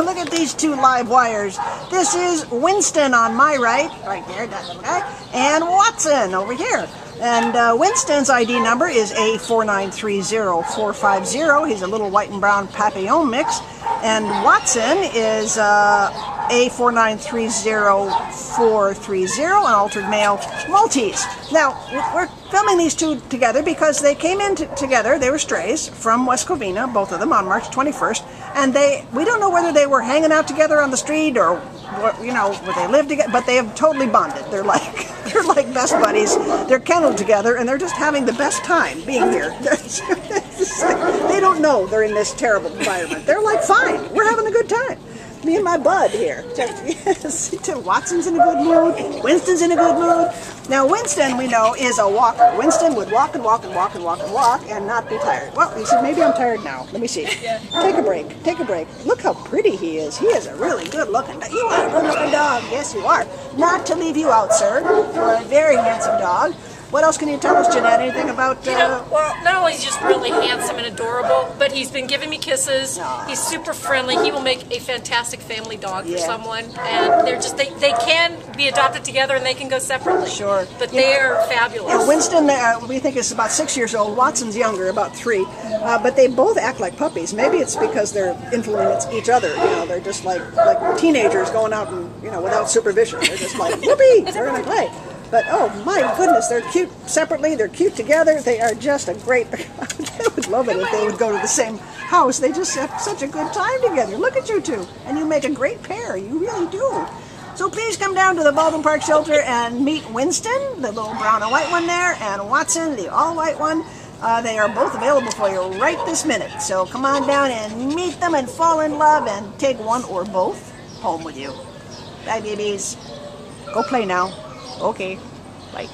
look at these two live wires. This is Winston on my right, right there, that little guy, and Watson over here. And uh, Winston's ID number is A4930450. He's a little white and brown Papillon mix. And Watson is uh, A4930430, an altered male Maltese. Now, we're filming these two together because they came in together, they were strays from West Covina, both of them, on March 21st. And they, we don't know whether they were hanging out together on the street or, you know, where they lived together, but they have totally bonded. They're like, they're like best buddies. They're kenneled together and they're just having the best time being here. they don't know they're in this terrible environment. They're like, fine, we're having a good time me and my bud here. Yes, Watson's in a good mood. Winston's in a good mood. Now, Winston, we know, is a walker. Winston would walk and walk and walk and walk and walk and not be tired. Well, he said, maybe I'm tired now. Let me see. Take a break. Take a break. Look how pretty he is. He is a really good looking dog. You are a good looking dog. Yes, you are. Not to leave you out, sir. You're a very handsome dog. What else can you tell us, Jeanette? Anything about? Uh... You know, well, not only is he just really handsome and adorable, but he's been giving me kisses. Aww. He's super friendly. He will make a fantastic family dog yeah. for someone, and they're just they, they can be adopted together and they can go separately. Sure, but you they know, are fabulous. Yeah, Winston, uh, we think is about six years old. Watson's younger, about three, uh, but they both act like puppies. Maybe it's because they're influencing each other. You know, they're just like like teenagers going out and you know without supervision. They're just like whoopee, they're gonna play. But oh my goodness, they're cute separately, they're cute together. They are just a great. I would love it if they would go to the same house. They just have such a good time together. Look at you two, and you make a great pair. You really do. So please come down to the Baldwin Park Shelter and meet Winston, the little brown and white one there, and Watson, the all-white one. Uh, they are both available for you right this minute. So come on down and meet them and fall in love and take one or both home with you. Bye, babies. Go play now. Okay. Bye.